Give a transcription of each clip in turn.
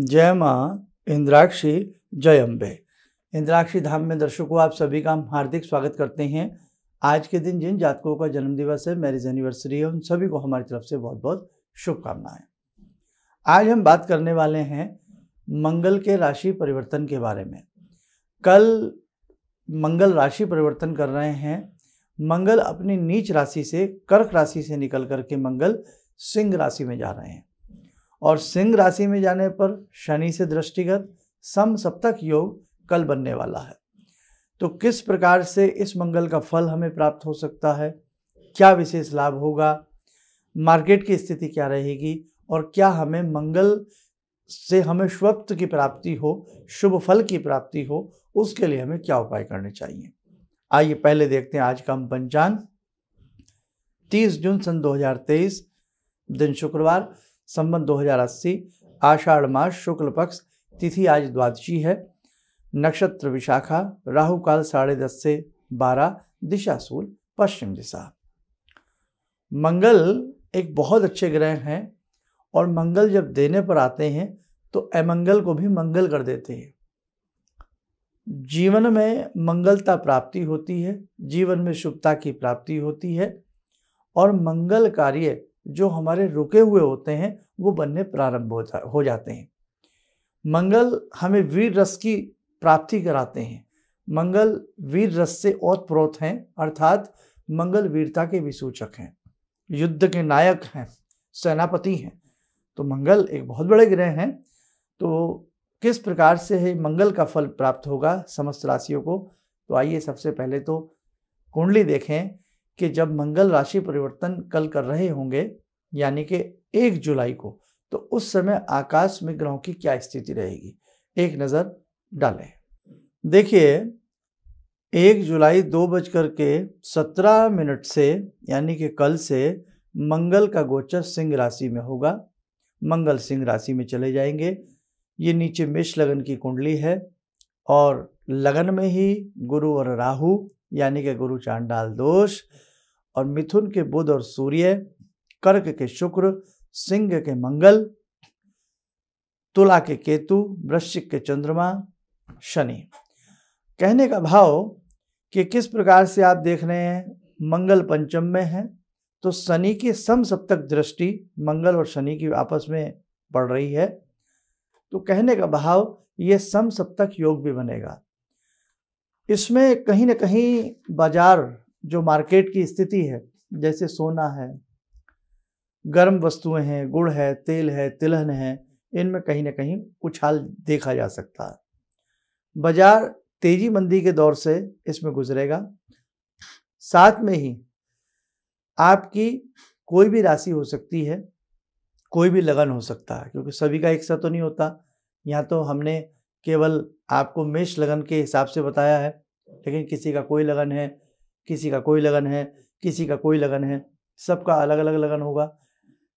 जय माँ इंद्राक्षी जय अम्बे इंद्राक्षी धाम में दर्शकों, आप सभी का हम हार्दिक स्वागत करते हैं। आज के दिन जिन जातकों का जन्मदिवस है, मैरिज एनिवर्सरी है, उन सभी को हमारी तरफ़ से बहुत बहुत शुभकामनाएँ। आज हम बात करने वाले हैं मंगल के राशि परिवर्तन के बारे में। कल मंगल राशि परिवर्तन कर रहे हैं। मंगल अपनी नीच राशि से, कर्क राशि से निकल करके मंगल सिंह राशि में जा रहे हैं। और सिंह राशि में जाने पर शनि से दृष्टिगत सम सप्तक योग कल बनने वाला है। तो किस प्रकार से इस मंगल का फल हमें प्राप्त हो सकता है? क्या विशेष लाभ होगा? मार्केट की स्थिति क्या रहेगी? और क्या हमें मंगल से हमें स्वप्त की प्राप्ति हो, शुभ फल की प्राप्ति हो, उसके लिए हमें क्या उपाय करने चाहिए? आइए पहले देखते हैं आज का हम पंचांग। 30 जून सन 2023 दिन शुक्रवार। संबंध 2080 आषाढ़ मास, शुक्ल पक्ष, तिथि आज द्वादशी है। नक्षत्र विशाखा राहु काल साढ़े दस से बारह, दिशा सूल, पश्चिम दिशा। मंगल एक बहुत अच्छे ग्रह हैं और मंगल जब देने पर आते हैं तो अमंगल को भी मंगल कर देते हैं। जीवन में मंगलता प्राप्ति होती है, जीवन में शुभता की प्राप्ति होती है और मंगल कार्य जो हमारे रुके हुए होते हैं, वो बनने प्रारंभ हो जाते हैं। मंगल हमें वीर रस की प्राप्ति कराते हैं। मंगल वीर रस से ओत प्रोत हैं, अर्थात मंगल वीरता के भी सूचक हैं। युद्ध के नायक हैं, सेनापति हैं। तो मंगल एक बहुत बड़े ग्रह हैं। तो किस प्रकार से है, मंगल का फल प्राप्त होगा, समस्त राशियों को? तो आइए सबसे पहले तो कुंडली देखें। कि जब मंगल राशि परिवर्तन कल कर रहे होंगे, यानी कि एक जुलाई को तो उस समय आकाश में ग्रहों की क्या स्थिति रहेगी? एक नज़र डालें। देखिए, एक जुलाई दो बजकर के सत्रह मिनट से, यानी कि कल से, मंगल का गोचर सिंह राशि में होगा। मंगल सिंह राशि में चले जाएँगे। ये नीचे मेष लगन की कुंडली है और लगन में ही गुरु और राहु, यानी कि गुरु चांडाल दोष और मिथुन के बुध और सूर्य, कर्क के शुक्र, सिंह के मंगल, तुला के केतु, वृश्चिक के चंद्रमा, शनि। कहने का भाव कि किस प्रकार से आप देख रहे हैं, मंगल पंचम में है तो शनि की सम सप्तक दृष्टि मंगल और शनि की आपस में पड़ रही है। तो कहने का भाव, ये सम सप्तक योग भी बनेगा। इसमें कहीं ना कहीं बाज़ार जो मार्केट की स्थिति है, जैसे सोना है, गर्म वस्तुएँ हैं, गुड़ है, तेल है, तिलहन है, इनमें कहीं ना कहीं उछाल देखा जा सकता है। बाज़ार तेज़ी मंदी के दौर से इसमें गुजरेगा। साथ में ही आपकी कोई भी राशि हो सकती है, कोई भी लगन हो सकता है, क्योंकि सभी का एक सा तो नहीं होता। यहाँ तो हमने केवल आपको मेष लगन के हिसाब से बताया है, लेकिन किसी का कोई लगन है किसी का कोई लगन है, किसी का कोई लगन है, सबका अलग अलग लगन होगा।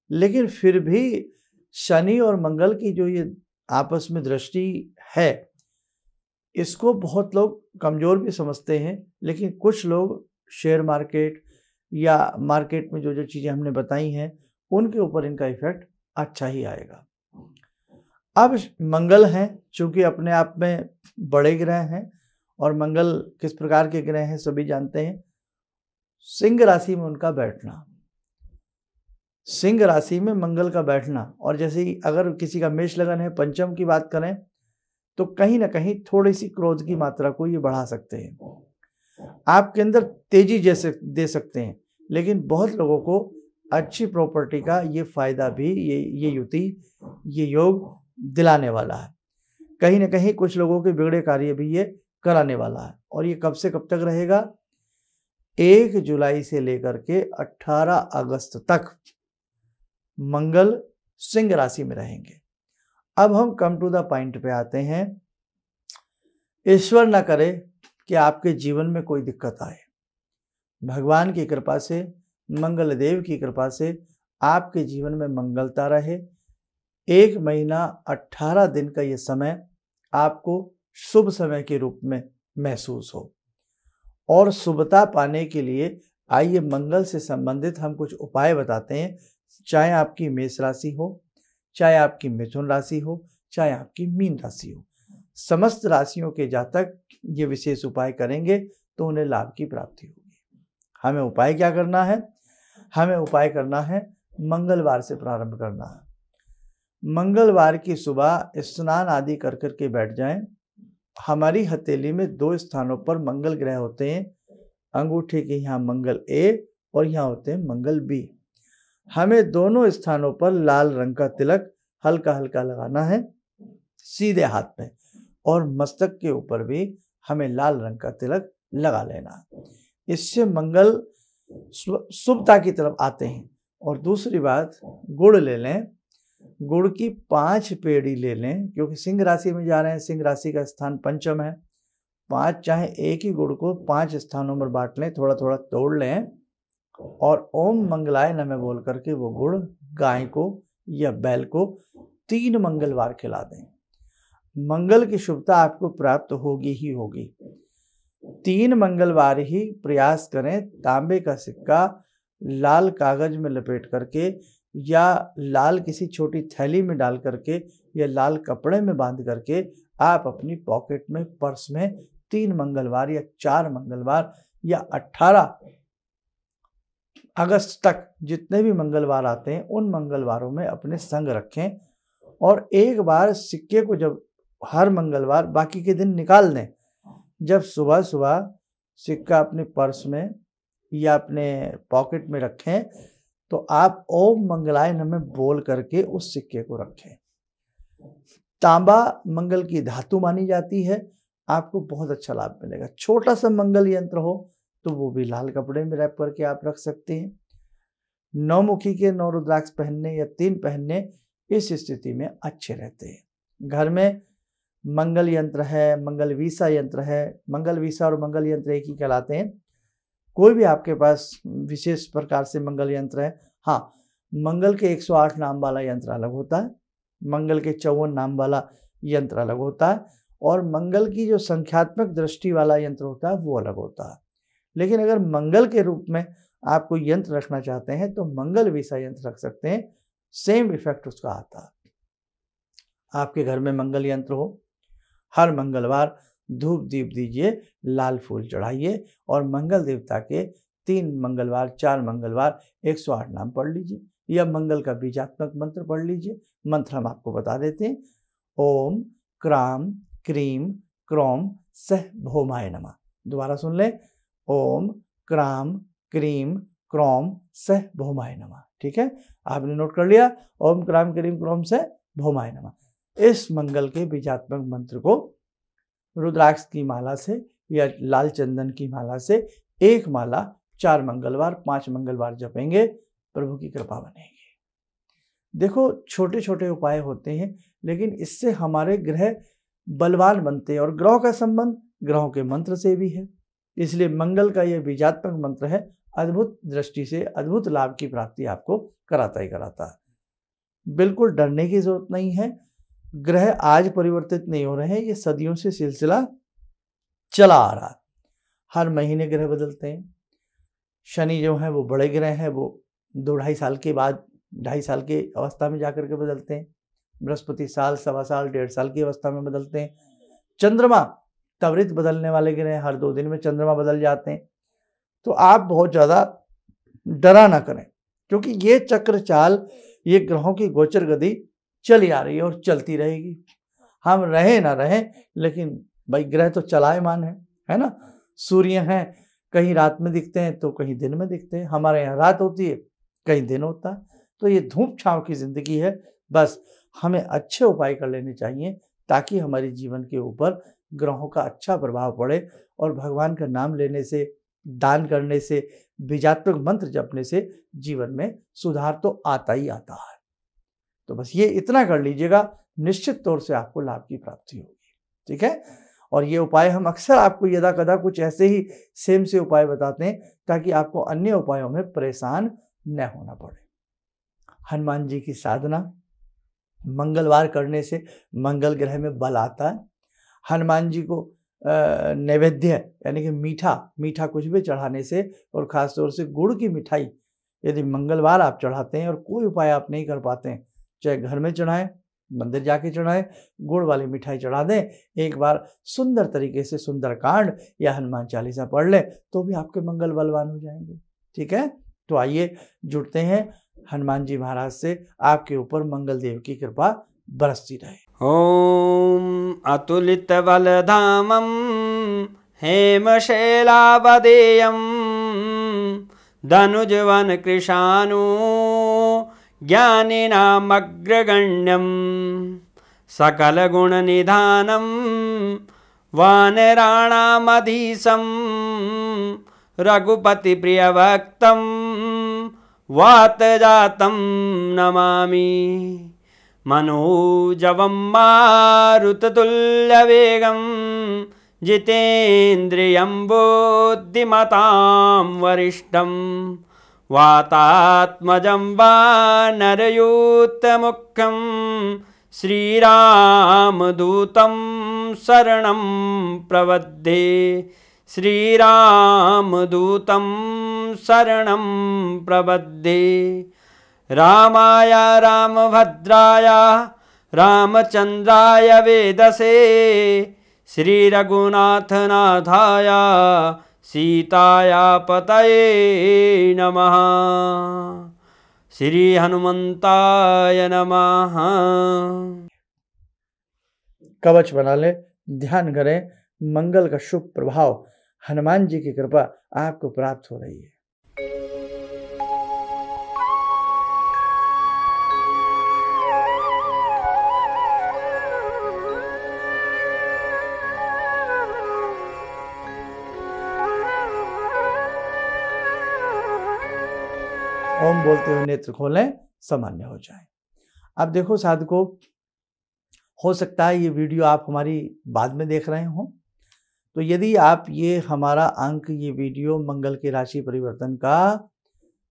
लेकिन फिर भी शनि और मंगल की जो ये आपस में दृष्टि है, इसको बहुत लोग कमज़ोर भी समझते हैं, लेकिन कुछ लोग शेयर मार्केट या मार्केट में जो जो चीज़ें हमने बताई हैं, उनके ऊपर इनका इफ़ेक्ट अच्छा ही आएगा। अब मंगल हैं, चूँकि अपने आप में बड़े ग्रह हैं और मंगल किस प्रकार के ग्रह हैं, सभी जानते हैं। सिंह राशि में उनका बैठना। सिंह राशि में मंगल का बैठना। और जैसे ही अगर किसी का मेष लगन है, पंचम की बात करें तो कहीं ना कहीं थोड़ी सी क्रोध की मात्रा को ये बढ़ा सकते हैं। आपके अंदर तेज़ी जैसे दे सकते हैं, लेकिन बहुत लोगों को अच्छी प्रॉपर्टी का ये फ़ायदा भी, ये ये युति, ये योग दिलाने वाला है। कहीं ना कहीं कुछ लोगों के बिगड़े कार्य भी ये कराने वाला है। और ये कब से कब तक रहेगा? एक जुलाई से लेकर के 18 अगस्त तक मंगल सिंह राशि में रहेंगे। अब हम कम टू द पॉइंट पे आते हैं। ईश्वर ना करे कि आपके जीवन में कोई दिक्कत आए। भगवान की कृपा से, मंगल देव की कृपा से आपके जीवन में मंगलता रहे। एक महीना, अट्ठारह दिन का ये समय आपको शुभ समय के रूप में महसूस हो। और शुभता पाने के लिए आइए मंगल से संबंधित हम कुछ उपाय बताते हैं। चाहे आपकी मेष राशि हो, चाहे आपकी मिथुन राशि हो, चाहे आपकी मीन राशि हो। समस्त राशियों के जातक ये विशेष उपाय करेंगे तो उन्हें लाभ की प्राप्ति होगी। हमें उपाय क्या करना है? हमें उपाय करना है मंगलवार से प्रारंभ करना। है मंगलवार की सुबह स्नान आदि कर कर के बैठ जाएँ। हमारी हथेली में दो स्थानों पर मंगल ग्रह होते हैं। अंगूठे के यहाँ मंगल ए और यहाँ होते हैं मंगल बी। हमें दोनों स्थानों पर लाल रंग का तिलक हल्का हल्का लगाना है, सीधे हाथ में, और मस्तक के ऊपर भी हमें लाल रंग का तिलक लगा लेना। इससे मंगल शुभता की तरफ़ आते हैं, और दूसरी बात गुड़ ले लें गुड़ की पाँच पेड़ी ले लें, क्योंकि सिंह राशि में जा रहे हैं, सिंह राशि का स्थान पंचम है। पाँच चाहे एक ही गुड़ को पाँच स्थानों पर बांट लें थोड़ा थोड़ा तोड़ लें, और ओम मंगलाय नमे बोल करके वो गुड़ गाय को या बैल को तीन मंगलवार खिला दें। मंगल की शुभता आपको प्राप्त होगी ही होगी। तीन मंगलवार ही प्रयास करें, तांबे का सिक्का लाल कागज़ में लपेट करके या लाल किसी छोटी थैली में डाल करके या लाल कपड़े में बाँध करके आप अपनी पॉकेट में, पर्स में तीन मंगलवार या चार मंगलवार या अट्ठारह अगस्त तक जितने भी मंगलवार आते हैं, उन मंगलवारों में अपने संग रखें और एक बार सिक्के को जब हर मंगलवार, बाकी के दिन निकाल दें जब सुबह सुबह सिक्का अपने पर्स में या अपने पॉकेट में रखें तो आप ओम मंगलाय नम बोल करके उस सिक्के को रखें। तांबा मंगल की धातु मानी जाती है, आपको बहुत अच्छा लाभ मिलेगा। छोटा सा मंगल यंत्र हो तो वो भी लाल कपड़े में रैप करके आप रख सकते हैं। नौमुखी के नौ रुद्राक्ष पहनने या तीन पहनने इस स्थिति में अच्छे रहते हैं। घर में मंगल यंत्र है, मंगल वीसा यंत्र है, मंगल वीसा और मंगल यंत्र एक ही कहलाते हैं। कोई भी आपके पास विशेष प्रकार से मंगल यंत्र है हाँ मंगल के 108 नाम वाला यंत्र अलग होता है, मंगल के चौवन नाम वाला यंत्र अलग होता है, और मंगल की जो संख्यात्मक दृष्टि वाला यंत्र होता है, वो अलग होता है। लेकिन अगर मंगल के रूप में आप कोई यंत्र रखना चाहते हैं तो मंगल विषा यंत्र रख सकते हैं, सेम इफ़ेक्ट उसका आता है। आपके घर में मंगल यंत्र हो, हर मंगलवार धूप दीप दीजिए, लाल फूल चढ़ाइए और मंगल देवता के तीन मंगलवार, चार मंगलवार 108 नाम पढ़ लीजिए या मंगल का बीजात्मक मंत्र पढ़ लीजिए। मंत्र हम आपको बता देते हैं। ओम क्राम क्रीम क्रोम सह भोमाय नमा। दोबारा सुन लें। ओम क्राम क्रीम क्रोम सह भोमाय नमा। ठीक है? आपने नोट कर लिया। ओम क्राम क्रीम क्रोम सह भोमाय नमा। इस मंगल के बीजात्मक मंत्र को रुद्राक्ष की माला से या लाल चंदन की माला से एक माला, चार मंगलवार, पाँच मंगलवार जपेंगे, प्रभु की कृपा बनेगी। देखो छोटे छोटे उपाय होते हैं, लेकिन इससे हमारे ग्रह बलवान बनते हैं और ग्रह का संबंध ग्रहों के मंत्र से भी है। इसलिए मंगल का यह बीजात्मक मंत्र है, अद्भुत दृष्टि से, अद्भुत लाभ की प्राप्ति आपको कराता ही कराता है। बिल्कुल डरने की ज़रूरत नहीं है ग्रह आज परिवर्तित नहीं हो रहे हैं, ये सदियों से सिलसिला चला आ रहा हर महीने ग्रह बदलते हैं। शनि जो है, वो बड़े ग्रह हैं, वो दो ढाई साल के बाद, ढाई साल की अवस्था में जाकर के बदलते हैं। बृहस्पति साल, सवा साल, डेढ़ साल की अवस्था में बदलते हैं। चंद्रमा, त्वरित बदलने वाले ग्रह हर दो दिन में चंद्रमा बदल जाते हैं। तो आप बहुत ज़्यादा डरा ना करें, क्योंकि ये चक्र चाल ये ग्रहों की गोचर गति चली आ रही है और चलती रहेगी। हम रहे ना रहें, लेकिन भाई ग्रह तो चलायमान है है ना? सूर्य हैं, कहीं रात में दिखते हैं तो कहीं दिन में दिखते हैं। हमारे यहाँ रात होती है, कहीं दिन होता है। तो ये धूप छाँव की ज़िंदगी है। बस हमें अच्छे उपाय कर लेने चाहिए ताकि हमारे जीवन के ऊपर ग्रहों का अच्छा प्रभाव पड़े और भगवान का नाम लेने से, दान करने से, बीजात्मक मंत्र जपने से जीवन में सुधार तो आता ही आता है। तो बस ये इतना कर लीजिएगा, निश्चित तौर से आपको लाभ की प्राप्ति होगी। ठीक है? और ये उपाय हम अक्सर आपको यदा कदा कुछ ऐसे ही सेम से उपाय बताते हैं, ताकि आपको अन्य उपायों में परेशान न होना पड़े। हनुमान जी की साधना, मंगलवार करने से मंगल ग्रह में बल आता है। हनुमान जी को नैवेद्य यानी कि मीठा मीठा कुछ भी चढ़ाने से और ख़ासतौर से गुड़ की मिठाई, यदि मंगलवार आप चढ़ाते हैं और कोई उपाय आप नहीं कर पाते हैं चाहे घर में चढ़ाएँ, मंदिर जाके चढ़ाएँ, गुड़ वाली मिठाई चढ़ा दें, एक बार सुंदर तरीके से सुंदर कांड या हनुमान चालीसा पढ़ लें तो भी आपके मंगल बलवान हो जाएँगे। ठीक है? तो आइए जुड़ते हैं हनुमान जी महाराज से, आपके ऊपर मंगल देव की कृपा बरसती रहे। ॐ अतुलितबलधामं हेमशैलावदेयं धनुजवनकृशानु ज्ञानिनामग्रगण्यं सकलगुणनिधानं वानराणामधीशं रघुपतिप्रियभक्तं वातजातं नमामि। मनोजवं मारुततुल्यवेगं जितेन्द्रियं बुद्धिमतां वरिष्ठं वातात्मजं वानरयूतमुख्यं श्रीरामदूतं शरणं प्रवद्धे श्रीरामदूतं शरणं प्रबद्धे रामाय रामभद्राय रामचन्द्राय वेदसे। श्रीरघुनाथनाथाय सीताया पतये नमः। श्री हनुमंताय नमः। कवच बना ले, ध्यान करें, मंगल का शुभ प्रभाव, हनुमान जी की कृपा आपको प्राप्त हो रही है। ओम बोलते हुए नेत्र खोलें सामान्य हो जाए। अब देखो साधकों हो सकता है ये वीडियो आप हमारी बाद में देख रहे हो। तो यदि आप ये हमारा अंक ये वीडियो मंगल के राशि परिवर्तन का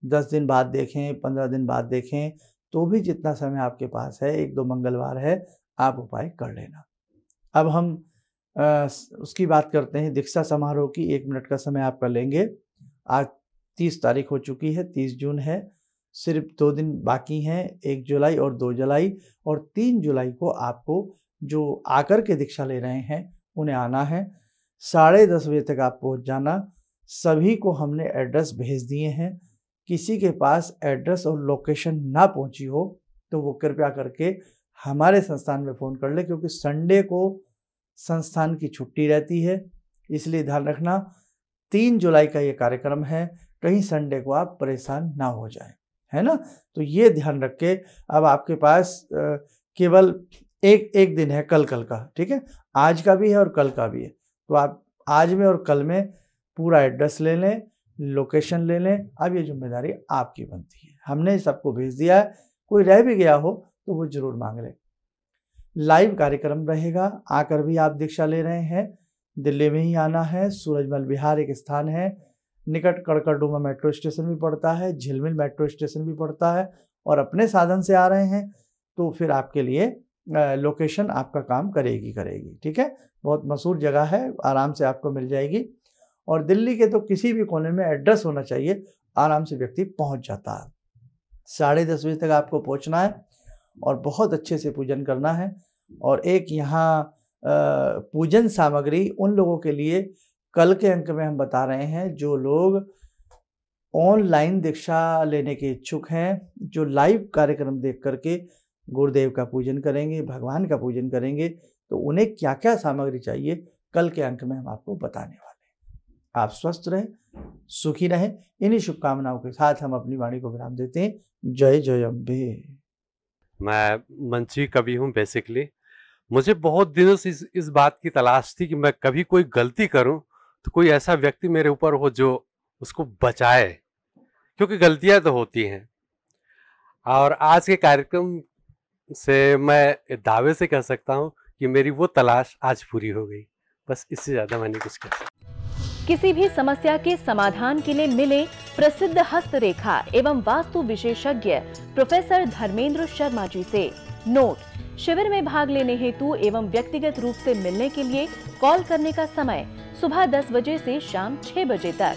दस दिन बाद देखें पंद्रह दिन बाद देखें तो भी जितना समय आपके पास है एक दो मंगलवार है आप उपाय कर लेना। अब हम आ, उसकी बात करते हैं दीक्षा समारोह की एक मिनट का समय आप कर लेंगे। आज तीस तारीख हो चुकी है, तीस जून है, सिर्फ़ दो दिन बाकी हैं, एक जुलाई और दो जुलाई, और तीन जुलाई को आपको जो आकर के दीक्षा ले रहे हैं, उन्हें आना है। साढ़े दस बजे तक आप पहुँच जाना। सभी को हमने एड्रेस भेज दिए हैं। किसी के पास एड्रेस और लोकेशन ना पहुँची हो तो वो कृपया करके हमारे संस्थान में फ़ोन कर ले, क्योंकि संडे को संस्थान की छुट्टी रहती है, इसलिए ध्यान रखना। तीन जुलाई का ये कार्यक्रम है कहीं संडे को आप परेशान ना हो जाएँ, है ना? तो ये ध्यान रख के अब आपके पास केवल एक एक दिन है कल कल का, ठीक है? आज का भी है और कल का भी है। तो आप आज में और कल में पूरा एड्रेस ले लें, लोकेशन ले लें, अब ये ज़िम्मेदारी आपकी बनती है। हमने सबको भेज दिया है, कोई रह भी गया हो तो वो ज़रूर मांग ले। लाइव कार्यक्रम रहेगा, आकर भी आप दीक्षा ले रहे हैं। दिल्ली में ही आना है, सूरजमल बिहार एक स्थान है। निकट कड़कड़डूमा मेट्रो स्टेशन भी पड़ता है, झिलमिल मेट्रो स्टेशन भी पड़ता है और अपने साधन से आ रहे हैं तो फिर आपके लिए लोकेशन आपका काम करेगी करेगी, ठीक है? बहुत मशहूर जगह है, आराम से आपको मिल जाएगी। और दिल्ली के तो किसी भी कोने में एड्रेस होना चाहिए, आराम से व्यक्ति पहुँच जाता है। साढ़े दस बजे तक आपको पहुँचना है और बहुत अच्छे से पूजन करना है और एक यहाँ पूजन सामग्री उन लोगों के लिए कल के अंक में हम बता रहे हैं जो लोग ऑनलाइन दीक्षा लेने के इच्छुक हैं जो लाइव कार्यक्रम देख करके गुरुदेव का पूजन करेंगे भगवान का पूजन करेंगे तो उन्हें क्या क्या सामग्री चाहिए कल के अंक में हम आपको बताने वाले हैं। आप स्वस्थ रहें सुखी रहें इन्हीं शुभकामनाओं के साथ हम अपनी वाणी को विराम देते हैं। जय जय अम्बे मैं मंची कवि हूँ बेसिकली मुझे बहुत दिनों से इस, इस बात की तलाश थी कि मैं कभी कोई गलती करूँ तो कोई ऐसा व्यक्ति मेरे ऊपर हो जो उसको बचाए, क्योंकि गलतियाँ तो होती हैं। और आज के कार्यक्रम से मैं दावे से कह सकता हूँ कि मेरी वो तलाश आज पूरी हो गई। बस इससे ज़्यादा मैंने कुछ कह किसी भी समस्या के समाधान के लिए मिले प्रसिद्ध हस्तरेखा एवं वास्तु विशेषज्ञ प्रोफेसर धर्मेंद्र शर्मा जी से नोट। शिविर में भाग लेने हेतु एवं व्यक्तिगत रूप से मिलने के लिए कॉल करने का समय सुबह 10 बजे से शाम 6 बजे तक।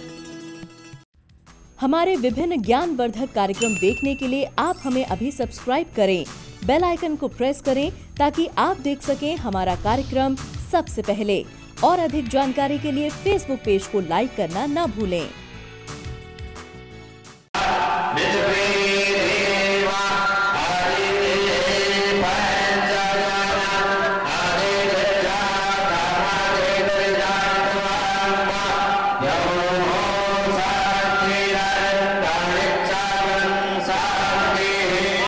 हमारे विभिन्न ज्ञान वर्धक कार्यक्रम देखने के लिए आप हमें अभी सब्सक्राइब करें, बेल आइकन को प्रेस करें ताकि आप देख सकें हमारा कार्यक्रम सबसे पहले। और अधिक जानकारी के लिए फेसबुक पेज को लाइक करना न भूलें।